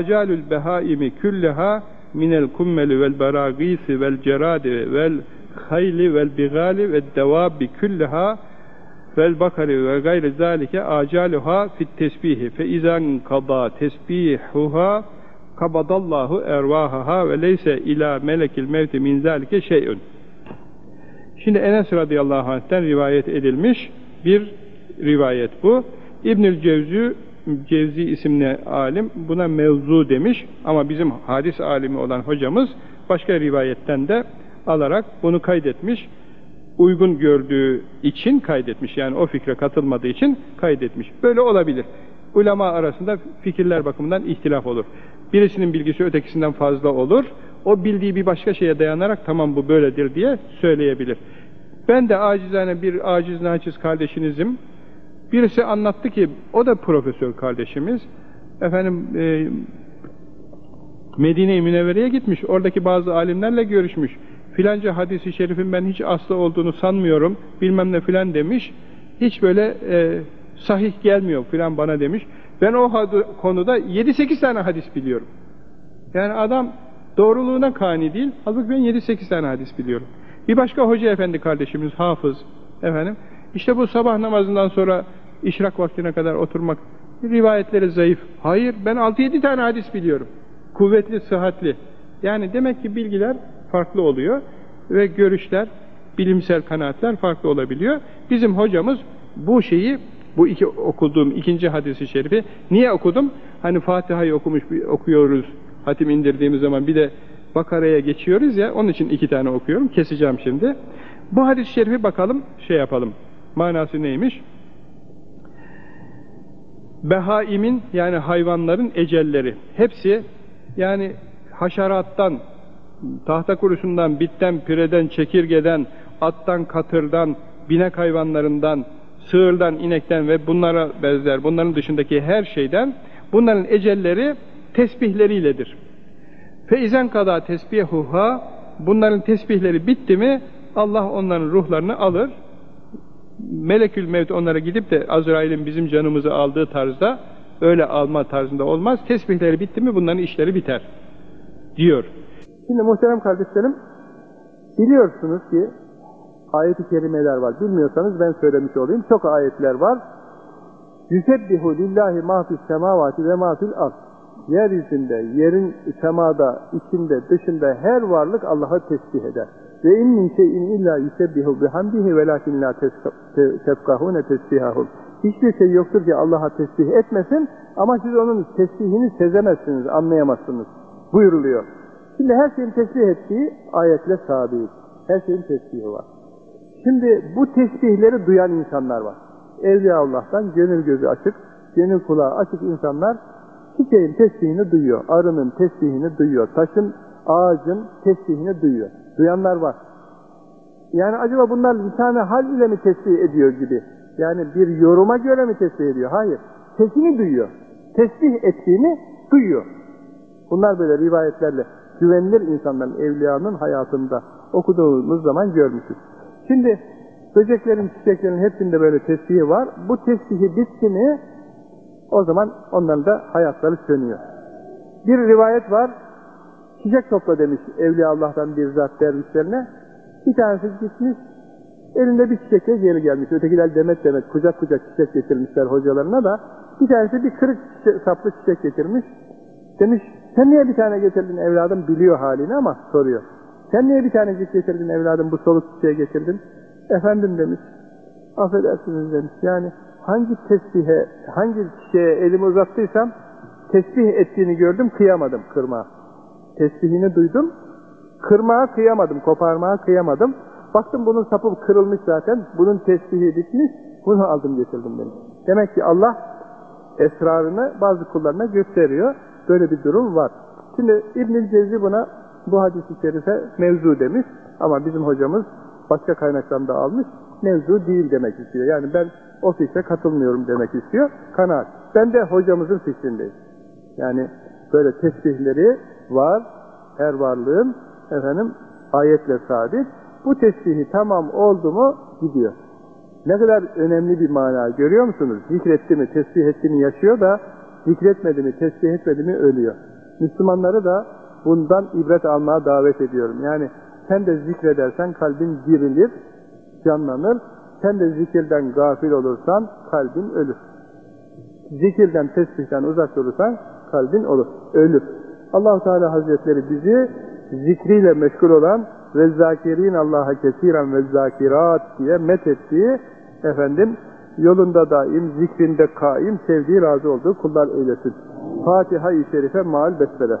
Acalül behaimi külleha minel kummeli vel beragisi vel ceradi vel hayli vel bigali ve devabi külleha vel bakari ve gayri zalike acaluha fit tesbihi fe izan kada tesbihuha kabadallahu ervahaha ve leyse ila melekil mevti min zalike şey'ün Şimdi Enes radıyallahu anh'ten rivayet edilmiş bir rivayet bu. İbnül Cevzi Cevzi isimli alim buna mevzu demiş ama bizim hadis alimi olan hocamız başka rivayetten de alarak bunu kaydetmiş. Uygun gördüğü için kaydetmiş. Yani o fikre katılmadığı için kaydetmiş. Böyle olabilir. Ulema arasında fikirler bakımından ihtilaf olur. Birisinin bilgisi ötekisinden fazla olur. O bildiği bir başka şeye dayanarak tamam bu böyledir diye söyleyebilir. Ben de acizane bir aciz naçiz kardeşinizim. Birisi anlattı ki, o da profesör kardeşimiz, efendim e, Medine-i Münevvere'ye gitmiş, oradaki bazı alimlerle görüşmüş. Filanca hadisi şerifin ben hiç aslı olduğunu sanmıyorum, bilmem ne filan demiş. Hiç böyle e, sahih gelmiyor filan bana demiş. Ben o konuda 7-8 tane hadis biliyorum. Yani adam doğruluğuna kani değil, halbuki ben 7-8 tane hadis biliyorum. Bir başka hoca efendi kardeşimiz, hafız, efendim, işte bu sabah namazından sonra işrak vaktine kadar oturmak rivayetleri zayıf. Hayır ben 6-7 tane hadis biliyorum. Kuvvetli, sıhhatli. Yani demek ki bilgiler farklı oluyor ve görüşler, bilimsel kanaatler farklı olabiliyor. Bizim hocamız bu şeyi, bu iki okuduğum ikinci hadisi şerifi niye okudum? Hani Fatiha'yı okumuş okuyoruz hatim indirdiğimiz zaman bir de Bakara'ya geçiyoruz ya onun için iki tane okuyorum. Keseceğim şimdi. Bu hadis-i şerifi bakalım şey yapalım. Manası neymiş? Behaimin yani hayvanların ecelleri hepsi yani haşerattan, tahta kurusundan, bitten, pireden, çekirgeden, attan, katırdan, binek hayvanlarından, sığırdan, inekten ve bunlara benzer, bunların dışındaki her şeyden bunların ecelleri tesbihleriyledir. Feizen kada tesbihuha bunların tesbihleri bitti mi Allah onların ruhlarını alır melekül mevt onlara gidip de Azrail'in bizim canımızı aldığı tarzda öyle alma tarzında olmaz. Tesbihleri bitti mi bunların işleri biter. Diyor. Şimdi muhterem kardeşlerim biliyorsunuz ki ayet-i kerimeler var. Bilmiyorsanız ben söylemiş olayım. Çok ayetler var. Yüsebbihu lillahi mahfis semavati ve mahfil ard. Yeryüzünde, yerin semada, içinde, dışında her varlık Allah'a tesbih eder. Ve in min şeyin illa yusebbihu bihamdihi velakin la tefkahune tesbihahum. Hiçbir şey yoktur ki Allah'a tesbih etmesin ama siz onun tesbihini sezemezsiniz, anlayamazsınız. Buyuruluyor. Şimdi her şeyin tesbih ettiği ayetle sabit. Her şeyin tesbihi var. Şimdi bu tesbihleri duyan insanlar var. Evliya Allah'tan gönül gözü açık, gönül kulağı açık insanlar çiçeğin tesbihini duyuyor, arının tesbihini duyuyor, taşın, ağacın tesbihini duyuyor. Duyanlar var. Yani acaba bunlar lisan hal ile mi tesbih ediyor gibi? Yani bir yoruma göre mi tesbih ediyor? Hayır. Sesini duyuyor. Tesbih ettiğini duyuyor. Bunlar böyle rivayetlerle güvenilir insanların, evliyanın hayatında okuduğumuz zaman görmüşüz. Şimdi böceklerin, çiçeklerin hepsinde böyle tesbihi var. Bu tesbihi bitti mi o zaman onların da hayatları sönüyor. Bir rivayet var, çiçek topla demiş Evliya Allah'tan bir zat dervişlerine. Bir tanesi gitmiş, elinde bir çiçekle geri gelmiş. Ötekiler demet demet kucak kucak çiçek getirmişler hocalarına da. Bir tanesi bir kırık çiçek, saplı çiçek getirmiş. Demiş, sen niye bir tane getirdin evladım biliyor halini ama soruyor. Sen niye bir tanecik getirdin evladım bu soluk çiçeği getirdin? Efendim demiş, affedersiniz demiş. Yani hangi tesbihe, hangi çiçeğe elimi uzattıysam tesbih ettiğini gördüm, kıyamadım kırma. Tesbihini duydum, kırmaya kıyamadım, koparmaya kıyamadım. Baktım bunun sapı kırılmış zaten, bunun tesbihi bitmiş, bunu aldım getirdim benim. Demek ki Allah esrarını bazı kullarına gösteriyor. Böyle bir durum var. Şimdi İbn-i Cevzi buna bu hadis-i şerife mevzu demiş ama bizim hocamız başka kaynaktan almış, mevzu değil demek istiyor. Yani ben o fikre katılmıyorum demek istiyor. Kanaat. Ben de hocamızın fikrindeyim. Yani böyle tesbihleri var, her varlığın efendim ayetle sabit. Bu tesbihi tamam oldu mu gidiyor. Ne kadar önemli bir mana görüyor musunuz? Zikretti mi, tesbih ettiğini yaşıyor da zikretmedi mi, tesbih etmedi mi ölüyor. Müslümanları da bundan ibret almaya davet ediyorum. Yani sen de zikredersen kalbin dirilir, canlanır. Sen de zikirden gafil olursan kalbin ölür. Zikirden, tesbihten uzak durursan kalbin olur, ölür. Allah Teala Hazretleri bizi zikriyle meşgul olan ve zakirin Allah'a kesiren ve zakirat diye met ettiği efendim yolunda daim, zikrinde kaim, sevdiği razı olduğu kullar eylesin. Fatiha-i Şerife maal besmele.